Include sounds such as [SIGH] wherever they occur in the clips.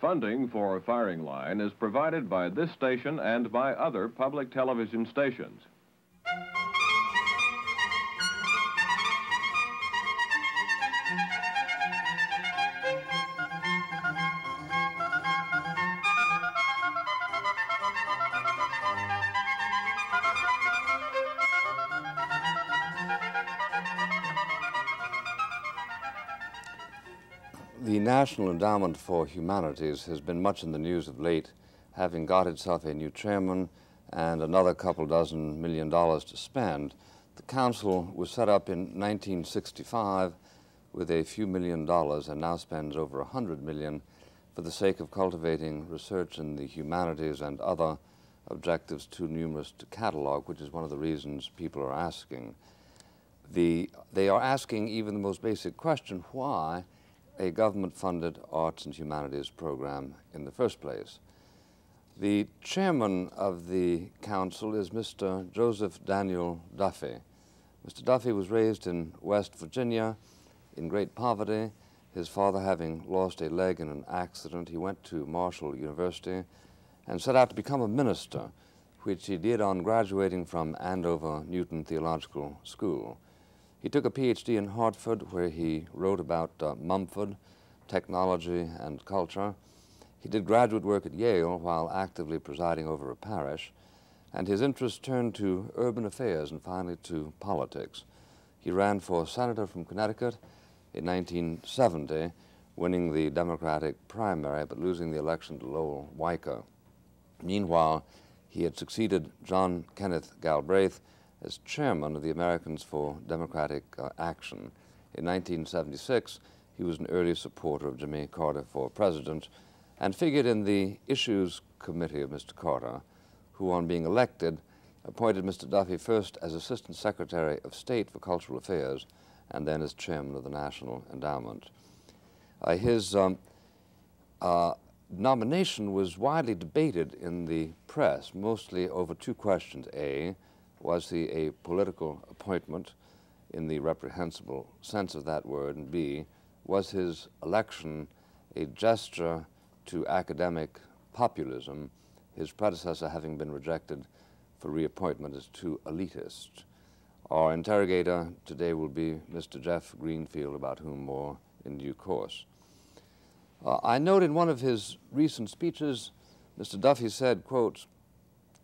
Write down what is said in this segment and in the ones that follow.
Funding for Firing Line is provided by this station and by other public television stations. National Endowment for Humanities has been much in the news of late, having got itself a new chairman and another couple dozen million dollars to spend. The council was set up in 1965 with a few million dollars and now spends over a hundred million for the sake of cultivating research in the humanities and other objectives too numerous to catalog, which is one of the reasons people are asking. The, they are asking even the most basic question, why a government-funded arts and humanities program in the first place. The chairman of the council is Mr. Joseph Daniel Duffey. Mr. Duffey was raised in West Virginia in great poverty. His father having lost a leg in an accident, he went to Marshall University and set out to become a minister, which he did on graduating from Andover Newton Theological School. He took a PhD in Hartford where he wrote about uh, Mumford, technology and culture. He did graduate work at Yale while actively presiding over a parish, and his interest turned to urban affairs and finally to politics. He ran for senator from Connecticut in 1970, winning the Democratic primary but losing the election to Lowell Weicker. Meanwhile, he had succeeded John Kenneth Galbraith as chairman of the Americans for Democratic uh, Action. In 1976, he was an early supporter of Jimmy Carter for president and figured in the Issues Committee of Mr. Carter, who, on being elected, appointed Mr. Duffey first as Assistant Secretary of State for Cultural Affairs and then as Chairman of the National Endowment. Uh, his um, uh, nomination was widely debated in the press, mostly over two questions. A, was he a political appointment in the reprehensible sense of that word? And B, was his election a gesture to academic populism, his predecessor having been rejected for reappointment as too elitist? Our interrogator today will be Mr. Jeff Greenfield, about whom more in due course. Uh, I note in one of his recent speeches, Mr. Duffey said, quote,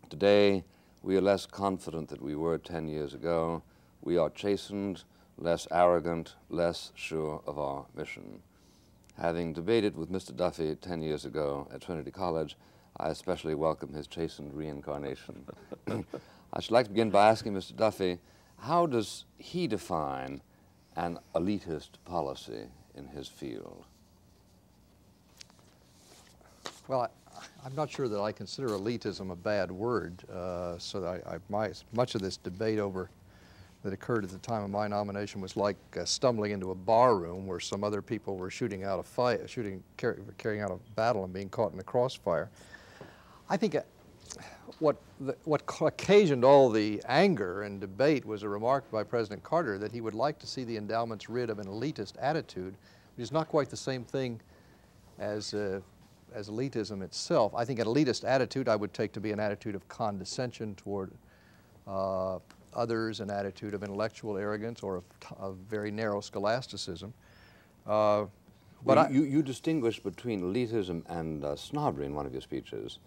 Today, we are less confident than we were 10 years ago. We are chastened, less arrogant, less sure of our mission. Having debated with Mr. Duffey 10 years ago at Trinity College, I especially welcome his chastened reincarnation. [COUGHS] I should like to begin by asking Mr. Duffey, how does he define an elitist policy in his field? Well, I'm not sure that I consider elitism a bad word, uh, so I, I, my, much of this debate over that occurred at the time of my nomination was like uh, stumbling into a bar room where some other people were shooting out a fight, shooting, car carrying out a battle and being caught in the crossfire. I think uh, what, the, what occasioned all the anger and debate was a remark by President Carter that he would like to see the endowments rid of an elitist attitude, which is not quite the same thing as uh, as elitism itself. I think an elitist attitude I would take to be an attitude of condescension toward uh, others, an attitude of intellectual arrogance or of, of very narrow scholasticism. Uh, but well, you, you, distinguish between elitism and uh, snobbery in one of your speeches,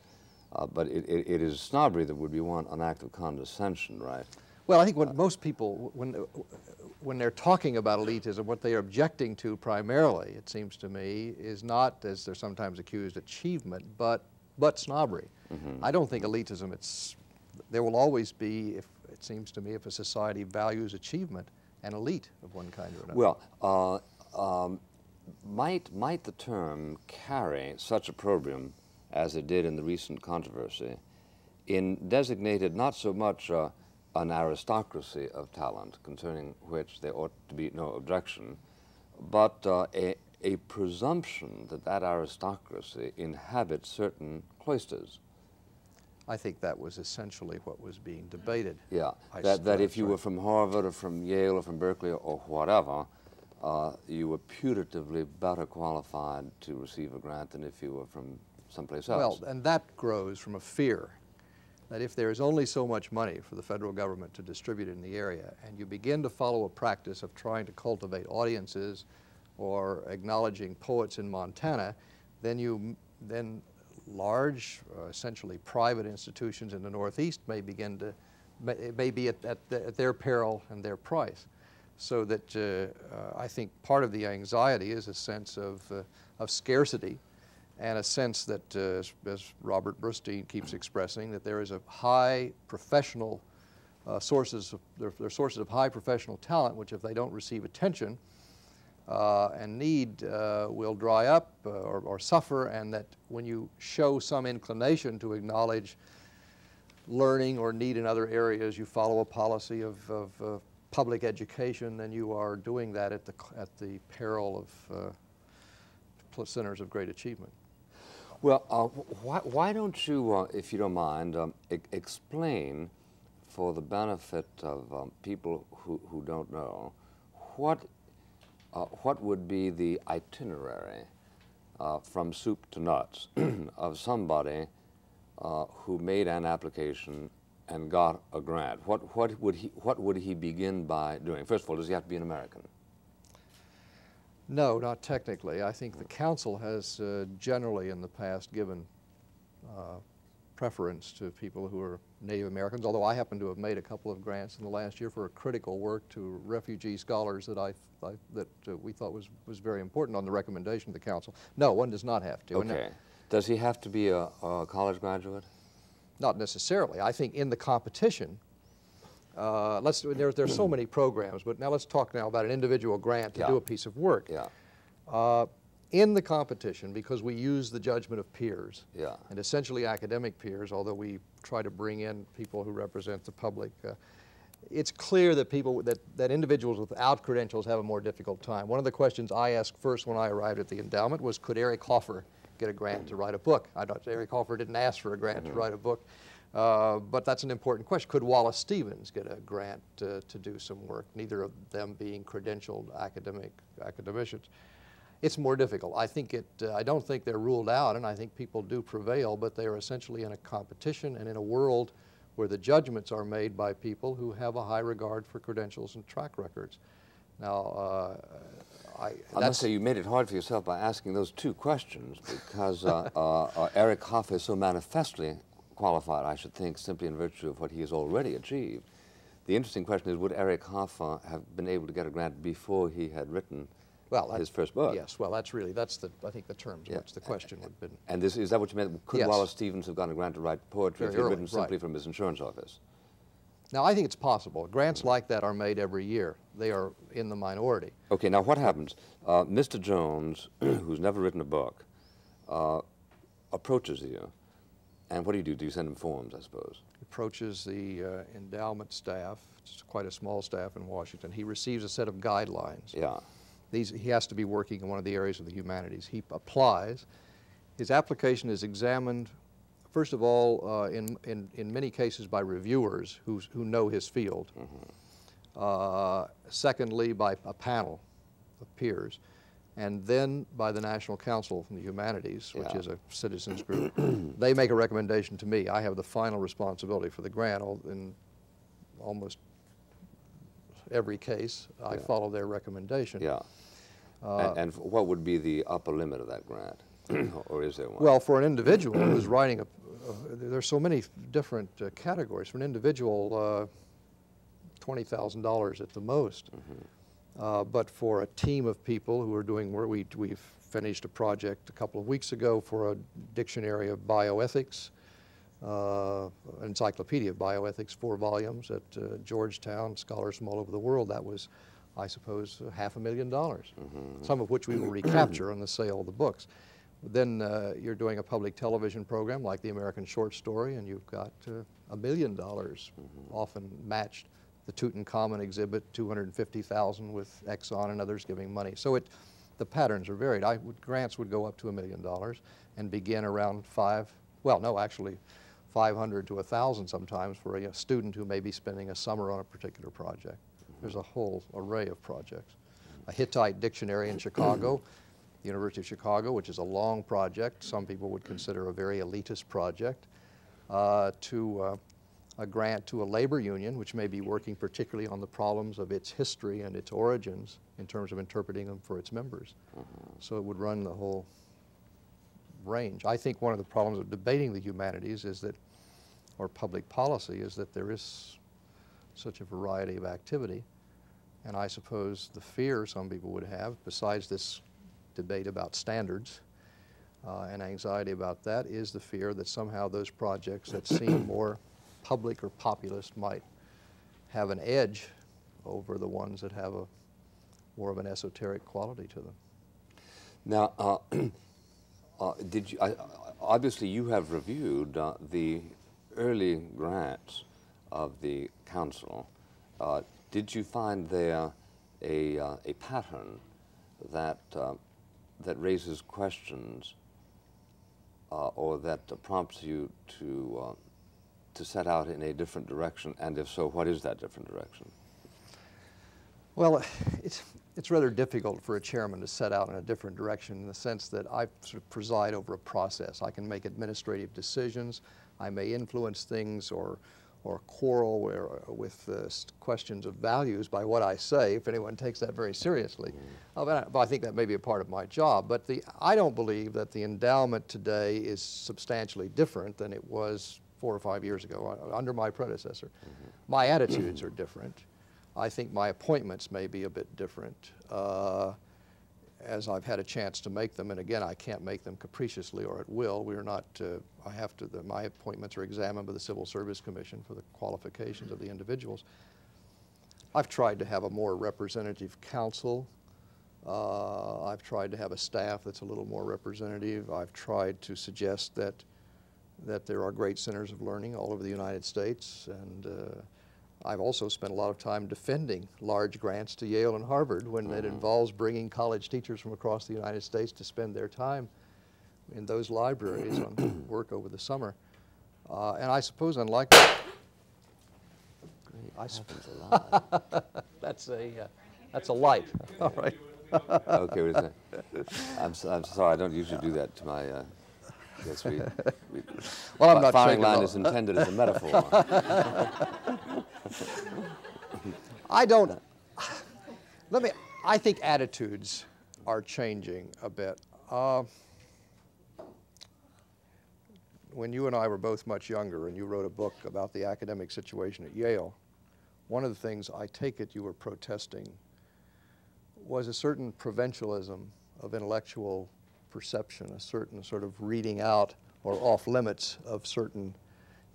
uh, but it, it, it is snobbery that would be one an act of condescension, right? Well, I think what most people, when, when they're talking about elitism, what they are objecting to primarily, it seems to me, is not, as they're sometimes accused, achievement, but, but snobbery. Mm -hmm. I don't think elitism, it's, there will always be, if, it seems to me, if a society values achievement, an elite of one kind or another. Well, uh, um, might, might the term carry such opprobrium as it did in the recent controversy in designated not so much uh, an aristocracy of talent concerning which there ought to be no objection, but uh, a, a presumption that that aristocracy inhabits certain cloisters. I think that was essentially what was being debated. Yeah, I that, that if you were from Harvard or from Yale or from Berkeley or whatever, uh, you were putatively better qualified to receive a grant than if you were from someplace else. Well, and that grows from a fear that if there is only so much money for the federal government to distribute in the area, and you begin to follow a practice of trying to cultivate audiences or acknowledging poets in Montana, then you then large, uh, essentially private institutions in the Northeast may begin to, may, may be at, at, at, their peril and their price. So that uh, uh, I think part of the anxiety is a sense of, uh, of scarcity and a sense that, uh, as, Robert Brustein keeps expressing, that there is a high professional uh, sources, of, there, are sources of high professional talent, which if they don't receive attention uh, and need uh, will dry up uh, or, or, suffer, and that when you show some inclination to acknowledge learning or need in other areas, you follow a policy of, of public education, then you are doing that at the, at the peril of centers of great achievement. Well, uh, why, why, don't you, uh, if you don't mind, um, e explain for the benefit of um, people who, who don't know, what, uh, what would be the itinerary uh, from soup to nuts [CLEARS THROAT] of somebody uh, who made an application and got a grant? What, what, would he, what would he begin by doing? First of all, does he have to be an American? No, not technically. I think the council has uh, generally in the past given uh, preference to people who are Native Americans, although I happen to have made a couple of grants in the last year for critical work to refugee scholars that I, I that uh, we thought was, was very important on the recommendation of the council. No, one does not have to. Okay. Does he have to be a, a college graduate? Not necessarily. I think in the competition, uh, let's, there, there's so [CLEARS THROAT] many programs, but now let's talk now about an individual grant to yeah. do a piece of work. Yeah. Uh, in the competition, because we use the judgment of peers, yeah. and essentially academic peers, although we try to bring in people who represent the public, uh, it's clear that people, that, that individuals without credentials have a more difficult time. One of the questions I asked first when I arrived at the endowment was, could Eric Hoffer get a grant to write a book? I don't, Eric Hoffer didn't ask for a grant mm -hmm. to write a book. Uh, but that's an important question. Could Wallace Stevens get a grant to, to do some work, neither of them being credentialed academic academicians? It's more difficult. I think it, uh, I don't think they're ruled out, and I think people do prevail, but they are essentially in a competition and in a world where the judgments are made by people who have a high regard for credentials and track records. Now, uh, I, I must say you made it hard for yourself by asking those two questions because uh, [LAUGHS] uh, uh, Eric Hoffer is so manifestly qualified, I should think, simply in virtue of what he has already achieved. The interesting question is, would Eric Hoffer have been able to get a grant before he had written well, his first book? Yes, well, that's really, that's the, I think the terms yeah. which the question would have been. And this, is that what you meant? Could yes. Wallace Stevens have gotten a grant to write poetry Very if he had written simply right. from his insurance office? Now, I think it's possible. Grants like that are made every year. They are in the minority. Okay, now what happens? Uh, Mr. Jones, [CLEARS THROAT] who's never written a book, uh, approaches you and what do you do? Do you send him forms, I suppose? Approaches the uh, endowment staff. It's quite a small staff in Washington. He receives a set of guidelines. Yeah. These, he has to be working in one of the areas of the humanities. He applies. His application is examined, first of all, uh, in, in, in many cases by reviewers who, who know his field. Mm -hmm. uh, secondly, by a panel of peers and then by the National Council of the Humanities, which yeah. is a citizens group. [CLEARS THROAT] they make a recommendation to me. I have the final responsibility for the grant in almost every case. I yeah. follow their recommendation. Yeah. Uh, and, and, what would be the upper limit of that grant? [CLEARS THROAT] or is there one? Well, for an individual who's writing a, uh, there's so many different uh, categories. For an individual, uh, $20,000 at the most. Mm -hmm. Uh, but for a team of people who are doing work, we, we've finished a project a couple of weeks ago for a dictionary of bioethics, uh, encyclopedia of bioethics, four volumes at uh, Georgetown, scholars from all over the world. That was, I suppose, half a million dollars, mm -hmm. some of which we will recapture on the sale of the books. Then uh, you're doing a public television program like the American Short Story, and you've got uh, a million dollars, mm -hmm. often matched the Tutankhamun exhibit, 250,000 with Exxon and others giving money. So it, the patterns are varied. I would, grants would go up to a million dollars and begin around five, well, no, actually 500 to 1,000 sometimes for a, a, student who may be spending a summer on a particular project. There's a whole array of projects. a Hittite dictionary in Chicago, the [CLEARS THROAT] University of Chicago, which is a long project, some people would consider a very elitist project, uh, to uh, a grant to a labor union, which may be working particularly on the problems of its history and its origins in terms of interpreting them for its members. So it would run the whole range. I think one of the problems of debating the humanities is that, or public policy, is that there is such a variety of activity. And I suppose the fear some people would have, besides this debate about standards uh, and anxiety about that, is the fear that somehow those projects that seem [COUGHS] more public or populist might have an edge over the ones that have a more of an esoteric quality to them. Now, uh, [CLEARS THROAT] uh, did you, uh, obviously you have reviewed uh, the early grants of the council. Uh, did you find there a, uh, a pattern that, that raises questions or that prompts you to to set out in a different direction? And if so, what is that different direction? Well, it's, it's rather difficult for a chairman to set out in a different direction in the sense that I sort of preside over a process. I can make administrative decisions. I may influence things or, or quarrel where, with uh, questions of values by what I say, if anyone takes that very seriously. Mm. Uh, but, I, but, I, think that may be a part of my job. But the, I don't believe that the endowment today is substantially different than it was four or five years ago uh, under my predecessor. Mm -hmm. My attitudes are different. I think my appointments may be a bit different uh, as I've had a chance to make them. And again, I can't make them capriciously or at will. We are not, uh, I have to, the, my appointments are examined by the Civil Service Commission for the qualifications of the individuals. I've tried to have a more representative council. Uh, I've tried to have a staff that's a little more representative. I've tried to suggest that that there are great centers of learning all over the United States. And uh, I've also spent a lot of time defending large grants to Yale and Harvard when mm -hmm. it mm-hmm. involves bringing college teachers from across the United States to spend their time in those libraries on [COUGHS] work over the summer. Uh, and I suppose unlike I suppose a lot. [LAUGHS] that's a uh, that's a light. [LAUGHS] All right. okay, wait a second. I'm, I'm sorry, I don't usually do that to my uh, Yes, we. we [LAUGHS] well, I'm not firing line is intended as a metaphor. [LAUGHS] I don't. Let me. I think attitudes are changing a bit. Uh, when you and I were both much younger and you wrote a book about the academic situation at Yale, one of the things I take it you were protesting was a certain provincialism of intellectual perception, a certain sort of reading out or off limits of certain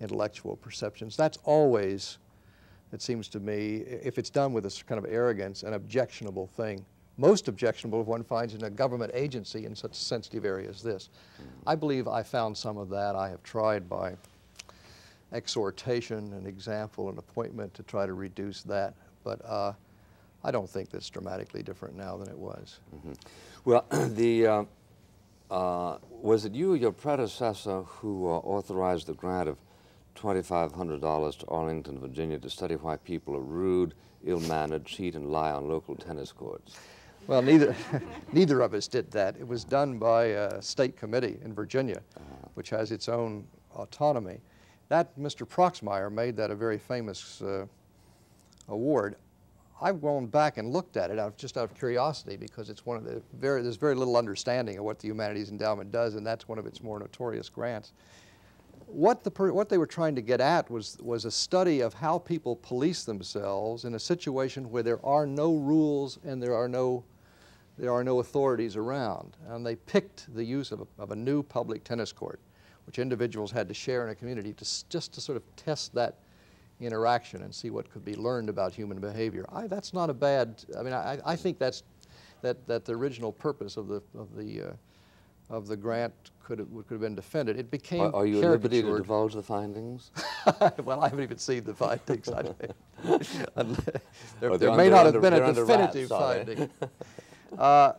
intellectual perceptions. That's always, it seems to me, if it's done with this kind of arrogance, an objectionable thing. Most objectionable if one finds in a government agency in such a sensitive area as this. I believe I found some of that. I have tried by exhortation, and example, and appointment to try to reduce that. But uh, I don't think that's dramatically different now than it was. Mm -hmm. Well, [CLEARS THROAT] the uh uh, was it you or your predecessor who uh, authorized the grant of $2,500 to Arlington, Virginia to study why people are rude, ill-mannered, cheat, and lie on local tennis courts? Well, neither, [LAUGHS] neither of us did that. It was done by a state committee in Virginia, uh -huh. which has its own autonomy. That, Mr. Proxmire made that a very famous uh, award. I've gone back and looked at it out, just out of curiosity because it's one of the very, there's very little understanding of what the Humanities Endowment does and that's one of its more notorious grants. What, the what they were trying to get at was, was a study of how people police themselves in a situation where there are no rules and there are no, there are no authorities around. And they picked the use of a, of a new public tennis court, which individuals had to share in a community to, just to sort of test that interaction and see what could be learned about human behavior. I, that's not a bad, I mean, I, I think that's, that, that the original purpose of the, of the, uh, of the grant could have, could have been defended. It became Are, are you at liberty to divulge the findings? [LAUGHS] well, I haven't even seen the findings. [LAUGHS] [LAUGHS] there, oh, there may not have been a definitive finding. Uh,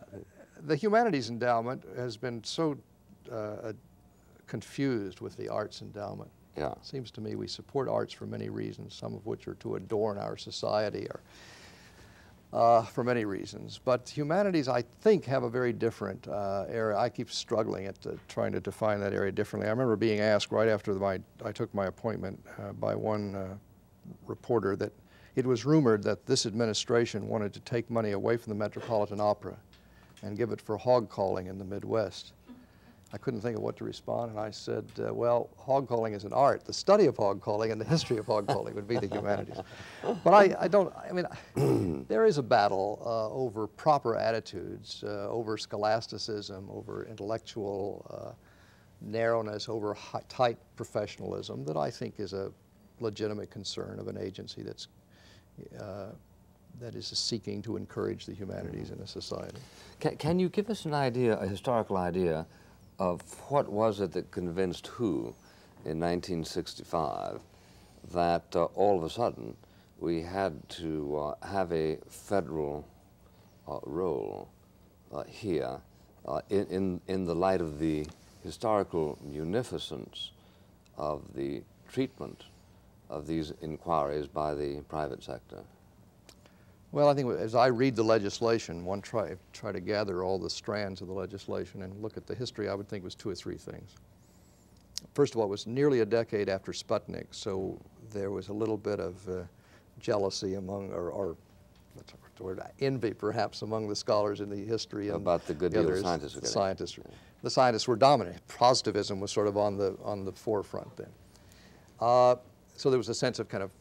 the Humanities Endowment has been so uh, confused with the Arts Endowment. Yeah. It seems to me we support arts for many reasons, some of which are to adorn our society or uh, for many reasons. But humanities, I think, have a very different uh, area. I keep struggling at uh, trying to define that area differently. I remember being asked right after my, I took my appointment uh, by one uh, reporter that it was rumored that this administration wanted to take money away from the Metropolitan Opera and give it for hog calling in the Midwest. I couldn't think of what to respond, and I said, uh, well, hog calling is an art. The study of hog calling and the history of hog [LAUGHS] calling would be the humanities. But I, I don't, I mean, [CLEARS THROAT] there is a battle uh, over proper attitudes, uh, over scholasticism, over intellectual uh, narrowness, over high, tight professionalism that I think is a legitimate concern of an agency that's uh, that is seeking to encourage the humanities in a society. Can, can you give us an idea, a historical idea, of what was it that convinced who in 1965 that uh, all of a sudden we had to uh, have a federal uh, role uh, here uh, in, in, in the light of the historical munificence of the treatment of these inquiries by the private sector? Well, I think as I read the legislation, one try, try to gather all the strands of the legislation and look at the history, I would think was two or three things. First of all, it was nearly a decade after Sputnik, so there was a little bit of uh, jealousy among, or, or the word, envy perhaps among the scholars in the history. About the good deal the scientists were. Scientists, yeah. The scientists were dominant. Positivism was sort of on the, on the forefront then. Uh, so there was a sense of kind of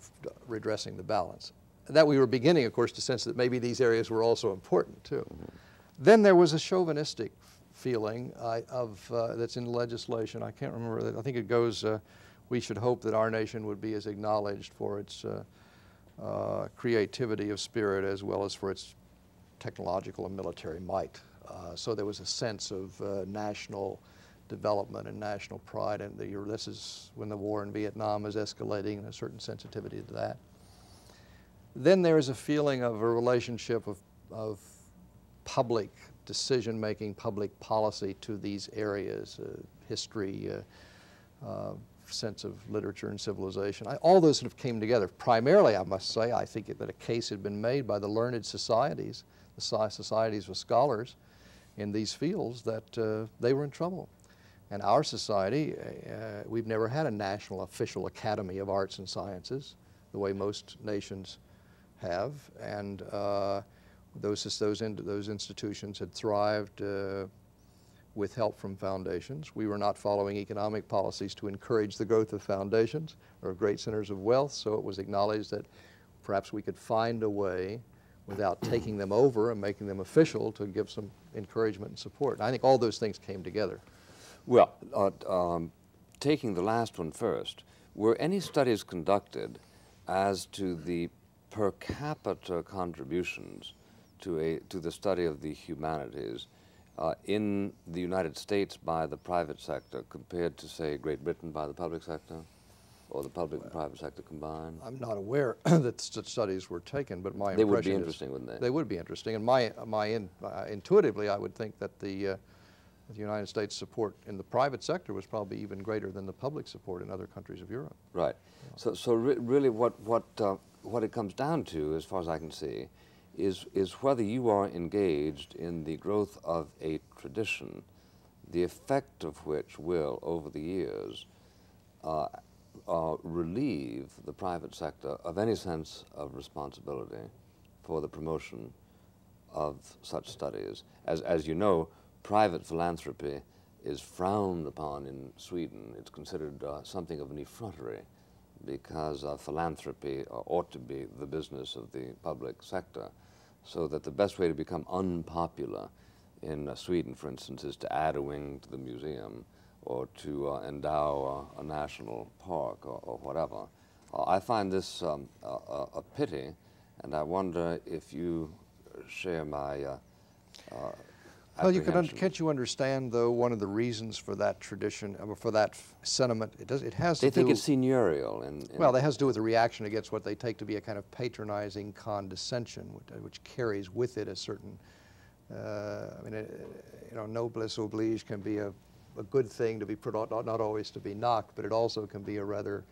redressing the balance that we were beginning, of course, to sense that maybe these areas were also important too. Mm -hmm. Then there was a chauvinistic feeling uh, of uh, that's in legislation. I can't remember. That. I think it goes. Uh, we should hope that our nation would be as acknowledged for its uh, uh, creativity of spirit as well as for its technological and military might. Uh, so there was a sense of national development and national pride, and the, this is when the war in Vietnam is escalating, and a certain sensitivity to that. Then there is a feeling of a relationship of, of public decision making, public policy to these areas, uh, history, uh, uh, sense of literature and civilization. I, all those sort of came together. Primarily, I must say, I think that a case had been made by the learned societies, the societies of scholars in these fields, that uh, they were in trouble. And our society, uh, we've never had a national official academy of arts and sciences, the way most nations have, and uh, those, those, in, those institutions had thrived uh, with help from foundations. We were not following economic policies to encourage the growth of foundations or great centers of wealth, so it was acknowledged that perhaps we could find a way without taking them over and making them official to give some encouragement and support. And I think all those things came together. Well, uh, um, taking the last one first, were any studies conducted as to the per capita contributions to, a, to the study of the humanities uh, in the United States by the private sector compared to, say, Great Britain by the public sector? Or the public well, and private sector combined? I'm not aware [CLEARS THROAT] that such studies were taken, but my they impression would be is, interesting, wouldn't they? They would be interesting, and my my in, uh, intuitively, I would think that the uh, the United States support in the private sector was probably even greater than the public support in other countries of Europe. Right. Yeah. So so re really, what what uh, what it comes down to, as far as I can see, is, is whether you are engaged in the growth of a tradition, the effect of which will, over the years, uh, uh, relieve the private sector of any sense of responsibility for the promotion of such studies. As, as you know, private philanthropy is frowned upon in Sweden. It's considered uh, something of an effrontery because uh, philanthropy ought to be the business of the public sector. So that the best way to become unpopular in uh, Sweden, for instance, is to add a wing to the museum or to uh, endow a national park or, or whatever. Uh, I find this um, a, pity, and I wonder if you share my uh, uh, well, you can can't you understand though one of the reasons for that tradition, uh, for that sentiment? It does. It has. They to think do, it's seigneurial, and, well, that has to do with the reaction against what they take to be a kind of patronizing condescension, which, uh, which carries with it a certain. Uh, I mean, it, you know, noblesse oblige can be a, a good thing to be not, not always to be knocked, but it also can be a rather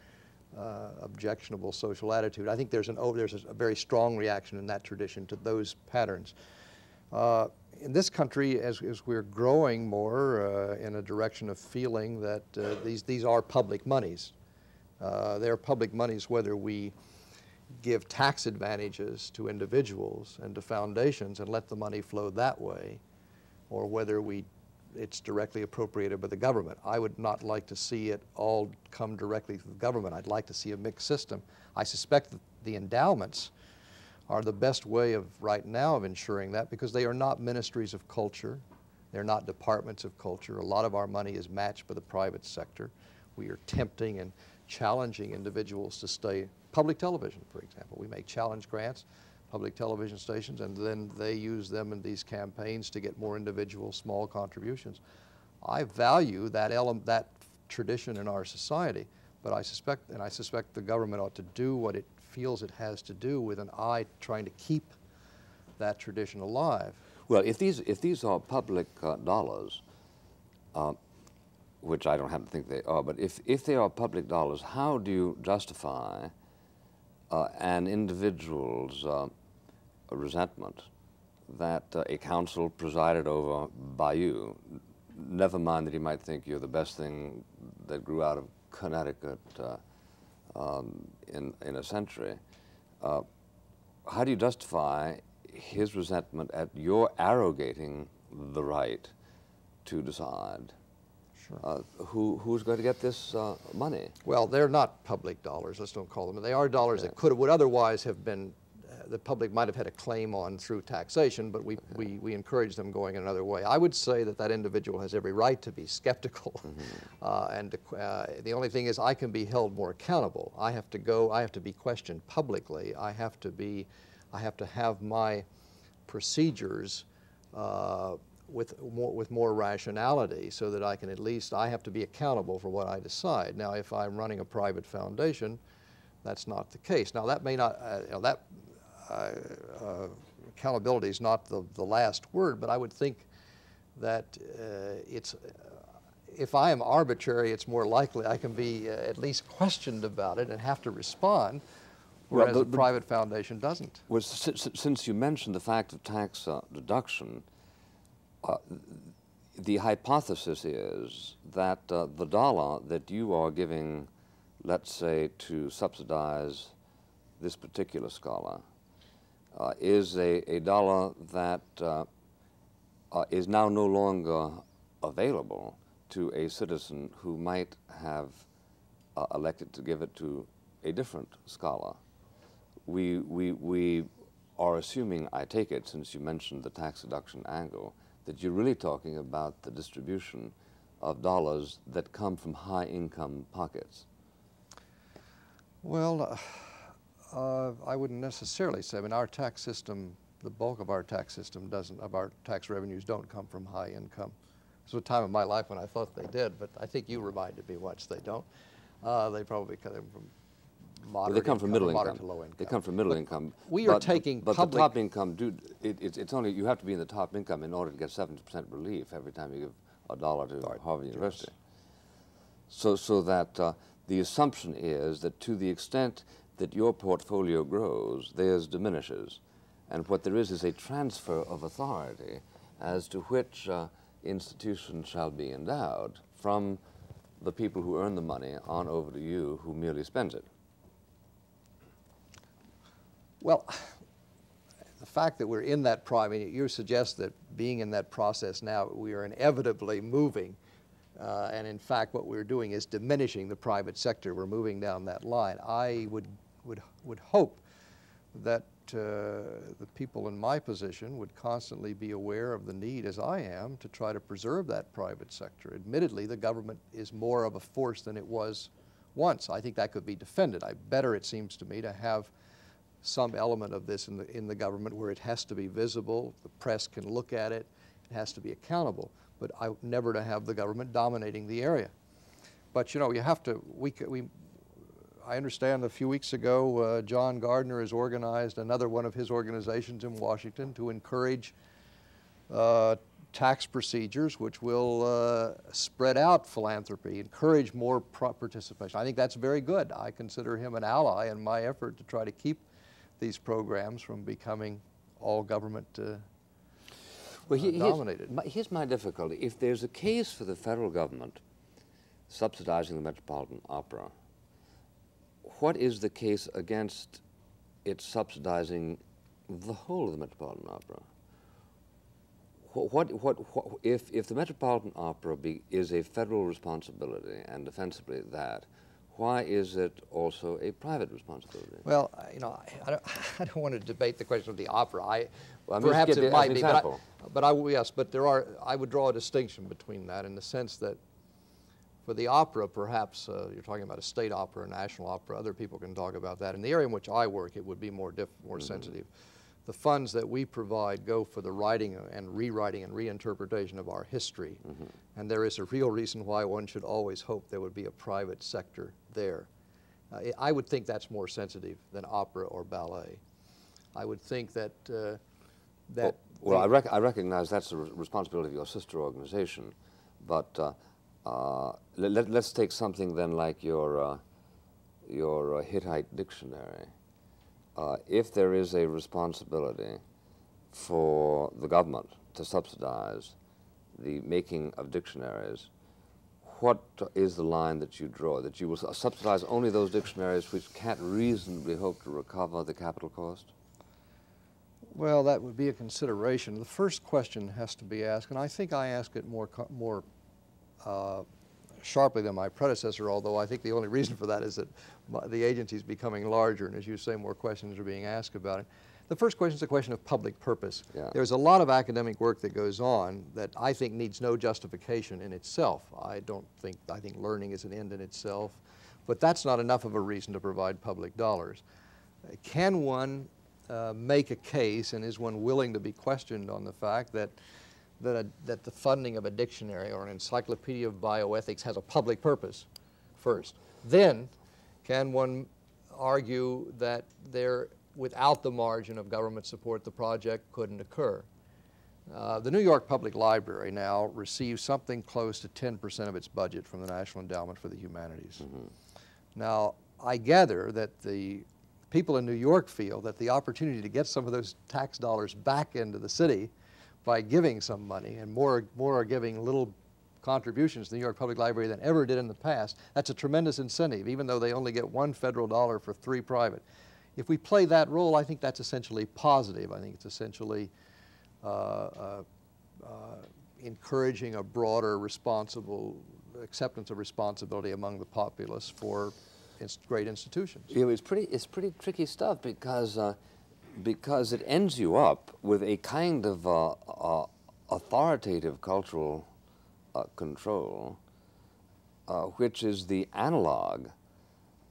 uh, objectionable social attitude. I think there's, an, oh, there's a very strong reaction in that tradition to those patterns. Uh, in this country, as, as we're growing more uh, in a direction of feeling that uh, these, these are public monies, uh, they're public monies whether we give tax advantages to individuals and to foundations and let the money flow that way, or whether we it's directly appropriated by the government. I would not like to see it all come directly to the government. I'd like to see a mixed system. I suspect that the endowments are the best way of right now of ensuring that because they are not ministries of culture. They're not departments of culture. A lot of our money is matched by the private sector. We are tempting and challenging individuals to stay public television, for example. We make challenge grants, public television stations, and then they use them in these campaigns to get more individual small contributions. I value that element, that tradition in our society, but I suspect, and I suspect the government ought to do what it feels it has to do with an eye trying to keep that tradition alive. Well, if these, if these are public uh, dollars, uh, which I don't happen to think they are, but if, if they are public dollars, how do you justify uh, an individual's uh, resentment that uh, a council presided over by you, never mind that he might think you're the best thing that grew out of Connecticut uh, um, in, in a century, uh, how do you justify his resentment at your arrogating the right to decide Sure. uh, who, who's going to get this uh, money? Well, they're not public dollars, let's don't call them. They are dollars that could, would otherwise have been, the public might have had a claim on through taxation, but we, we, we encourage them going another way. I would say that that individual has every right to be skeptical. [LAUGHS] Uh, and to, uh, the only thing is I can be held more accountable. I have to go, I have to be questioned publicly. I have to be, I have to have my procedures uh, with more, with more rationality so that I can at least, I have to be accountable for what I decide. Now, if I'm running a private foundation, that's not the case. Now, that may not, uh, you know, that uh, uh, accountability is not the, the last word, but I would think that uh, it's, if I am arbitrary, it's more likely I can be uh, at least questioned about it and have to respond, Well, whereas the- a private foundation doesn't. Well, si- si- since you mentioned the fact of tax uh, deduction, uh, the hypothesis is that uh, the dollar that you are giving, let's say, to subsidize this particular scholar, uh, is a, a dollar that uh, uh, is now no longer available to a citizen who might have uh, elected to give it to a different scholar we, we, we are assuming, I take it, since you mentioned the tax deduction angle, that you're really talking about the distribution of dollars that come from high income pockets. Well, uh, I wouldn't necessarily say. I mean, our tax system, the bulk of our tax system doesn't, of our tax revenues don't come from high income. It was a time of my life when I thought they did, but I think you reminded me once they don't. Uh, they probably come from Well, moderate they come from middle income. to low income. They come from middle income. we are but- taking But the top income, do, it, it's, it's only, you have to be in the top income in order to get 70% relief every time you give a dollar to Right, Harvard yes. University. So, so that uh, the assumption is that to the extent that your portfolio grows, theirs diminishes. And what there is is a transfer of authority as to which uh, institution shall be endowed from the people who earn the money on over to you who merely spends it. Well, the fact that we're in that, pro- I mean, you suggest that being in that process now, we are inevitably moving. Uh, and in fact, what we're doing is diminishing the private sector. We're moving down that line. I would, would, would hope that uh, the people in my position would constantly be aware of the need, as I am, to try to preserve that private sector. Admittedly, the government is more of a force than it was once. I think that could be defended. I better, it seems to me, to have some element of this in the, in the government where it has to be visible, the press can look at it, it has to be accountable, but I, never to have the government dominating the area. But you know, you have to, we, we, I understand a few weeks ago, uh, John Gardner has organized another one of his organizations in Washington to encourage uh, tax procedures which will uh, spread out philanthropy, encourage more participation. I think that's very good. I consider him an ally in my effort to try to keep these programs from becoming all government uh, well, he, dominated. Here's my, here's my difficulty. If there's a case for the federal government subsidizing the Metropolitan Opera, what is the case against it subsidizing the whole of the Metropolitan Opera? What, what, what, if, if the Metropolitan Opera be, is a federal responsibility and defensibly that, why is it also a private responsibility? Well, you know, I, I, don't, [LAUGHS] I don't, want to debate the question of the opera. I, well, perhaps it might be, but I, but I, yes, but there are, I would draw a distinction between that in the sense that for the opera, perhaps uh, you're talking about a state opera, a national opera, other people can talk about that. In the area in which I work, it would be more, more mm -hmm. sensitive the funds that we provide go for the writing and rewriting and reinterpretation of our history. Mm -hmm. And there is a real reason why one should always hope there would be a private sector there. Uh, I would think that's more sensitive than opera or ballet. I would think that uh, that. Well, well I, rec I, recognize that's the responsibility of your sister organization, but uh, let, us take something then like your uh, your uh, Hittite dictionary uh, if there is a responsibility for the government to subsidize the making of dictionaries, what is the line that you draw? That you will subsidize only those dictionaries which can't reasonably hope to recover the capital cost? Well, that would be a consideration. The first question has to be asked, and I think I ask it more, more uh, sharply than my predecessor, although I think the only reason for that is that the agency is becoming larger, and as you say, more questions are being asked about it. The first question is a question of public purpose. Yeah. There's a lot of academic work that goes on that I think needs no justification in itself. I don't think, I think learning is an end in itself, but that's not enough of a reason to provide public dollars. Can one uh, make a case, and is one willing to be questioned on the fact that that, a, that the funding of a dictionary or an encyclopedia of bioethics has a public purpose first. Then, can one argue that there, without the margin of government support, the project couldn't occur? Uh, the New York Public Library now receives something close to 10% of its budget from the National Endowment for the Humanities. Mm -hmm. Now, I gather that the people in New York feel that the opportunity to get some of those tax dollars back into the city by giving some money, and more, more are giving little contributions to the New York Public Library than ever did in the past. That's a tremendous incentive, even though they only get one federal dollar for three private. If we play that role, I think that's essentially positive. I think it's essentially uh, uh, uh, encouraging a broader responsible acceptance of responsibility among the populace for great institutions. It's pretty, it's pretty tricky stuff because uh, because it ends you up with a kind of uh, uh, authoritative cultural uh, control, uh, which is the analog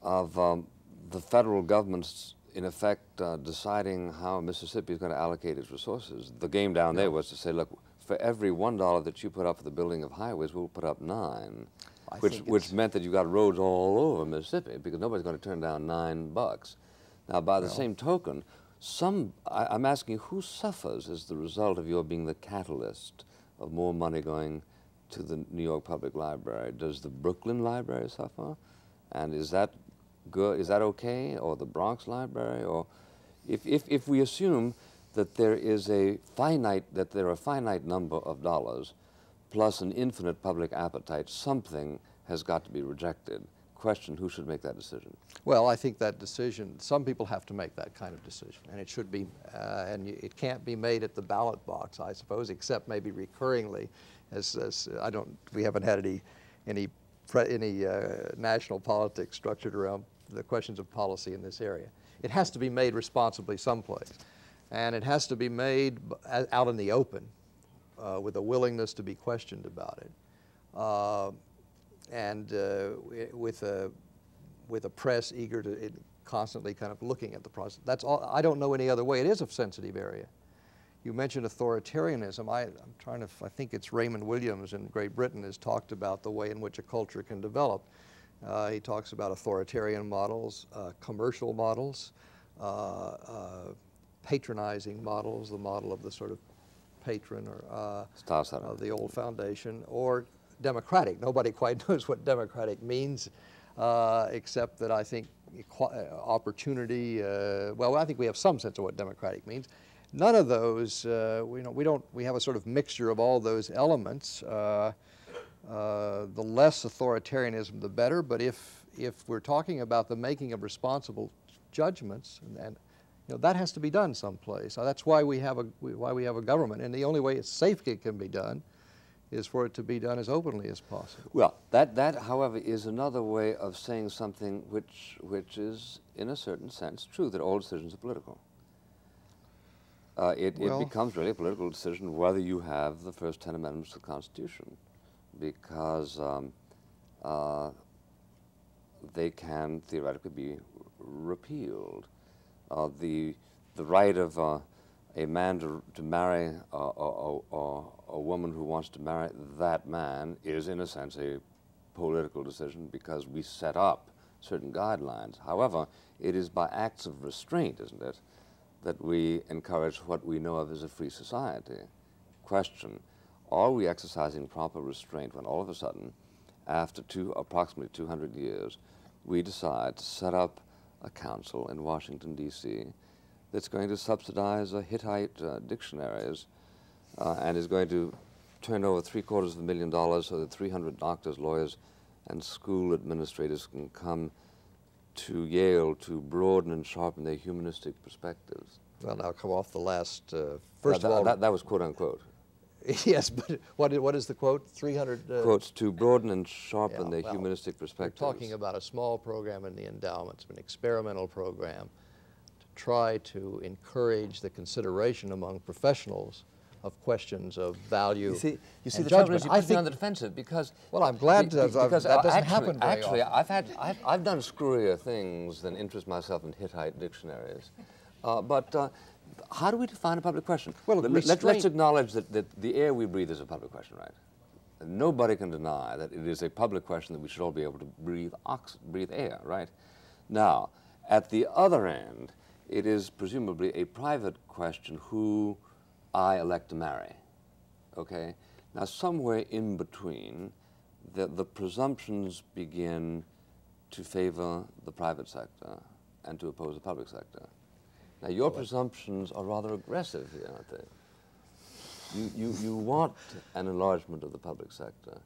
of um, the federal government's, in effect, uh, deciding how Mississippi is going to allocate its resources. The game down there was to say, look, for every one dollar that you put up for the building of highways, we'll put up nine. I which, which meant that you got roads all over Mississippi because nobody's going to turn down nine bucks. Now, by the same token, some, I, am asking who suffers as the result of your being the catalyst of more money going to the New York Public Library? Does the Brooklyn Library suffer? And is that good, is that okay? Or the Bronx Library? Or if, if, if we assume that there is a finite, that there are a finite number of dollars plus an infinite public appetite, something has got to be rejected question who should make that decision? Well, I think that decision, some people have to make that kind of decision, and it should be, uh, and it can't be made at the ballot box, I suppose, except maybe recurringly, as, as I don't, we haven't had any, any, any uh, national politics structured around the questions of policy in this area. It has to be made responsibly someplace, and it has to be made out in the open uh, with a willingness to be questioned about it. And uh, with a with a press eager to it, constantly kind of looking at the process. That's all. I don't know any other way. It is a sensitive area. You mentioned authoritarianism. I, am trying to. I think it's Raymond Williams in Great Britain has talked about the way in which a culture can develop. Uh, he talks about authoritarian models, uh, commercial models, uh, uh patronizing models, the model of the sort of patron or uh, of the old foundation, or democratic. Nobody [LAUGHS] quite knows what democratic means, uh, except that I think uh, opportunity. Uh, well, I think we have some sense of what democratic means. None of those, uh, we, know, we don't. We have a sort of mixture of all those elements. Uh, uh, the less authoritarianism, the better. But if if we're talking about the making of responsible judgments, and, and you know that has to be done someplace. So that's why we have a why we have a government, and the only way it's safe it can be done is for it to be done as openly as possible. Well, that, that, however, is another way of saying something which, which is, in a certain sense, true, that all decisions are political. Uh, it, Well- it becomes really a political decision whether you have the first 10 amendments to the Constitution, because um, uh, they can theoretically be repealed. Uh, the, the right of uh, a man to, to marry a, a, a, a woman who wants to marry that man is, in a sense, a political decision because we set up certain guidelines. However, it is by acts of restraint, isn't it, that we encourage what we know of as a free society. Question Are we exercising proper restraint when all of a sudden, after two, approximately 200 years, we decide to set up a council in Washington, D.C., that's going to subsidize uh, Hittite uh, dictionaries uh, and is going to turn over three quarters of a million dollars so that 300 doctors, lawyers, and school administrators can come to Yale to broaden and sharpen their humanistic perspectives. Well, now come off the last. Uh, first that, of all, that, that was quote unquote. [LAUGHS] yes, but what is, what is the quote? 300. Uh, Quotes to broaden and sharpen yeah, their well, humanistic We're talking about a small program in the endowments, an experimental program try to encourage the consideration among professionals of questions of value. You see, you see the trouble judgment. is you put me think on the defensive because. Well, I'm glad be- that- because that doesn't actually, happen very Actually, often. I've had I've, I've done screwier things than interest myself in Hittite dictionaries, uh, but. Uh, how do we define a public question? Well, let, us restraint- acknowledge that, that the air we breathe is a public question, right? Nobody can deny that it is a public question that we should all be able to breathe ox- breathe air, right? Now, at the other end, it is presumably a private question who I elect to marry. Okay? Now, somewhere in between, the, the presumptions begin to favor the private sector and to oppose the public sector. Now, your presumptions are rather aggressive here, aren't they? You, you, you want an enlargement of the public sector.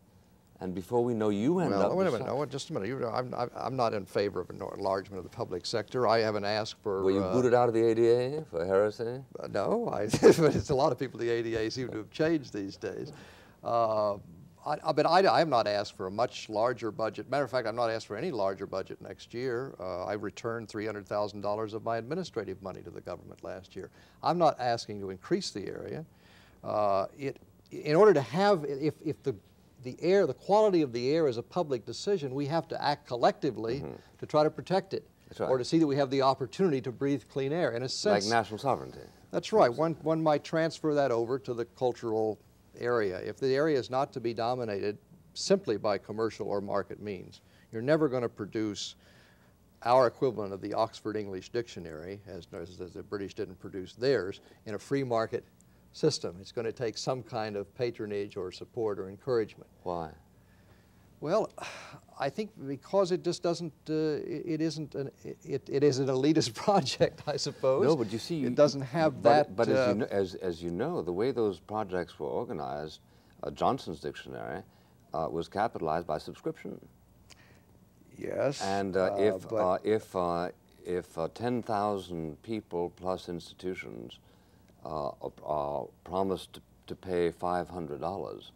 And before we know, you end well, up. wait a minute. No, just a minute. You I'm, I'm, not in favor of an enlargement of the public sector. I haven't asked for. Were you uh, booted out of the ADA for heresy? Uh, No, I, [LAUGHS] but it's a lot of people the ADA seem to have changed these days. Uh, I, I, but I, I have not asked for a much larger budget. Matter of fact, I'm not asked for any larger budget next year. Uh, I returned $300,000 of my administrative money to the government last year. I'm not asking to increase the area. Uh, it, in order to have, if, if the, the air, the quality of the air is a public decision, we have to act collectively mm-hmm. to try to protect it. Right. Or to see that we have the opportunity to breathe clean air. In a sense, Like national sovereignty. that's right. One, one might transfer that over to the cultural area. If the area is not to be dominated simply by commercial or market means, you're never going to produce our equivalent of the Oxford English Dictionary, as, as the British didn't produce theirs, in a free market system. It's going to take some kind of patronage or support or encouragement. Why? Well, I think because it just doesn't, uh, it, it isn't, an, it, it is an elitist [LAUGHS] project, I suppose. No, but you see, it doesn't have but, that. But as, uh, you know, as, as you know, the way those projects were organized, uh, Johnson's dictionary uh, was capitalized by subscription. yes. And uh, uh, if uh, if uh, if uh, 10,000 people plus institutions uh, promised to, to pay $500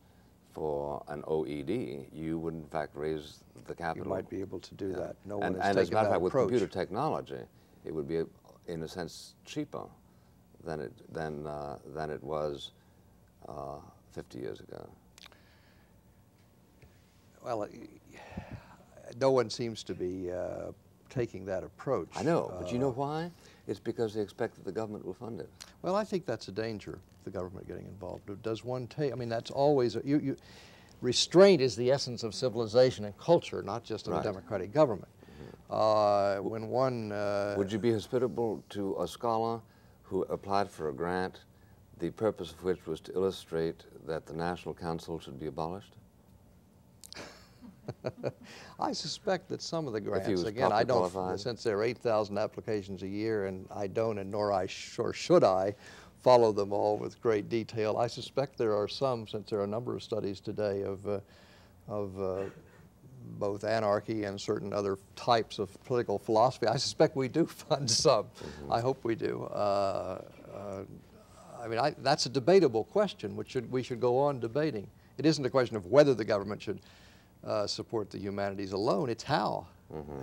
for an OED, you would in fact raise the capital. you might be able to do that. No and, one has and as a matter of fact, with computer technology, it would be, in a sense, cheaper than it than uh, than it was uh, 50 years ago. well, uh, no one seems to be uh, taking that approach. I know, but you know Uh, why? It's because they expect that the government will fund it. Well, I think that's a danger, the government getting involved. Does one take, I mean, that's always, a, you, you, restraint is the essence of civilization and culture, not just of Right. a democratic government. Uh, when one, uh, Would you be hospitable to a scholar who applied for a grant the purpose of which was to illustrate that the National Council should be abolished? [LAUGHS] I suspect that some of the grants, again, I don't, qualified? since there are 8,000 applications a year, and I don't, and nor I, sure should I, follow them all with great detail. I suspect there are some, since there are a number of studies today of, uh, of uh, both anarchy and certain other types of political philosophy. I suspect we do [LAUGHS] fund some. Mm-hmm. I hope we do. Uh, uh, I mean, I, that's a debatable question, which should, we should go on debating. It isn't a question of whether the government should uh, support the humanities alone, it's how.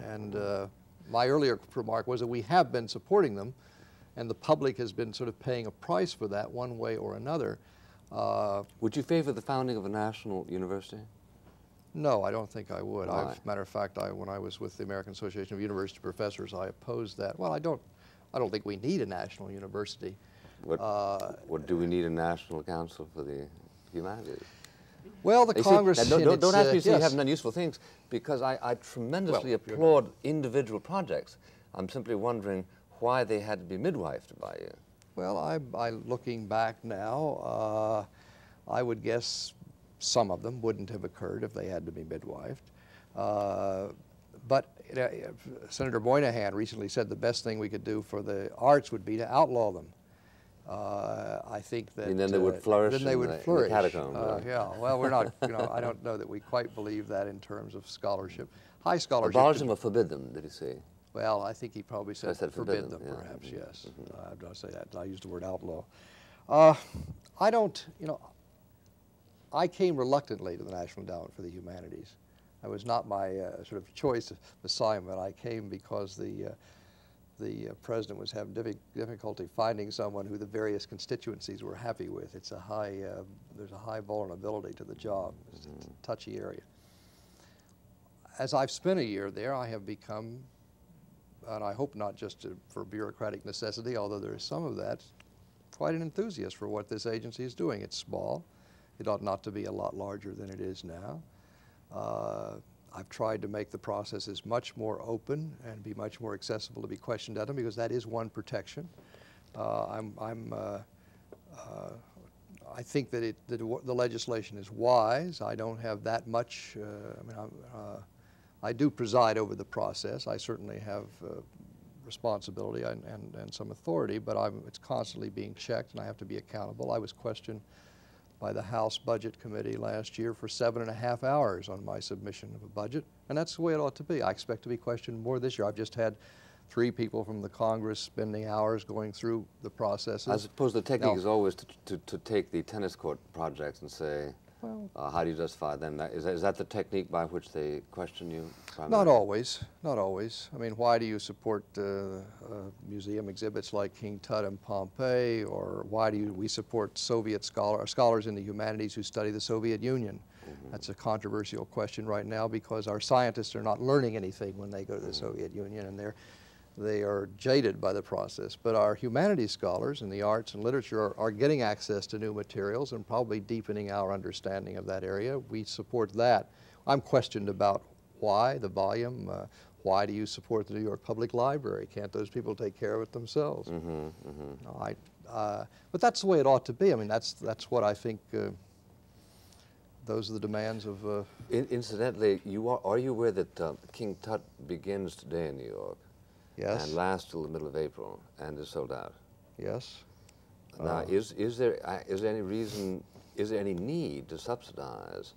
And uh, my earlier remark was that we have been supporting them, and the public has been sort of paying a price for that one way or another. Uh, Would you favor the founding of a national university? no, I don't think I would. Why? I've, matter of fact, I, when I was with the American Association of University Professors, I opposed that. Well, I don't, I don't think we need a national university. What, Uh, what do we need a national council for the humanities? Well, the You Congress. now, don't, don't, don't ask uh, me to say you haven't done useful things, because I, I tremendously Well, applaud individual projects. I'm simply wondering why they had to be midwifed by you. Well, I, I looking back now, uh, I would guess some of them wouldn't have occurred if they had to be midwifed. Uh, but uh, Senator Moynihan recently said the best thing we could do for the arts would be to outlaw them. Uh, I think that And then they would uh, flourish Then they in would the- in the flourish. catacombs, Uh, right? yeah. Well, we're not. You know, I don't know that we quite believe that in terms of scholarship. High scholarship. Abolish them or forbid them, did he say? well, I think he probably said, said forbid, forbid them, them, yeah. Mm-hmm. perhaps, yes. Uh, I don't say that. I used the word outlaw. Uh, I don't, you know, I came reluctantly to the National Endowment for the Humanities. It was not my uh, sort of choice of assignment. I came because the, uh, the uh, president was having difficulty finding someone who the various constituencies were happy with. It's a high, uh, there's a high vulnerability to the job. It's a touchy area. As I've spent a year there, I have become, and I hope not just to, for bureaucratic necessity, although there is some of that, quite an enthusiast for what this agency is doing. It's small. It ought not to be a lot larger than it is now. Uh, I've tried to make the processes much more open and be much more accessible to be questioned at them because that is one protection. Uh, I'm, I'm, uh, uh, I think that, it, that the legislation is wise. I don't have that much, uh, I mean, I'm, uh, I do preside over the process. I certainly have uh, responsibility and, and, and some authority, but I'm, it's constantly being checked and I have to be accountable. I was questioned by the House Budget Committee last year for seven and a half hours on my submission of a budget, and that's the way it ought to be. I expect to be questioned more this year. I've just had three people from the Congress spending hours going through the processes. I suppose the technique Now- is always to, to, to take the tennis court projects and say, Well- uh, how do you justify them? That- Is that, is that the technique by which they question you? Not always, not always. I mean, why do you support uh, uh, museum exhibits like King Tut and Pompeii, or why do you, we support Soviet scholar, scholars in the humanities who study the Soviet Union? That's a controversial question right now because our scientists are not learning anything when they go to the Soviet Union, and they're they are jaded by the process. But our humanities scholars in the arts and literature are, are getting access to new materials and probably deepening our understanding of that area. We support that. I'm questioned about why, the volume, uh, why do you support the New York Public Library? Can't those people take care of it themselves? Mm-hmm, No, I, uh, but that's the way it ought to be. I mean, that's, that's what I think, uh, those are the demands of, uh, In, incidentally, you are, are you aware that uh, King Tut begins today in New York yes, and lasts till the middle of April and is sold out? yes. Now, Uh, is, is, there, uh, is there any reason, is there any need to subsidize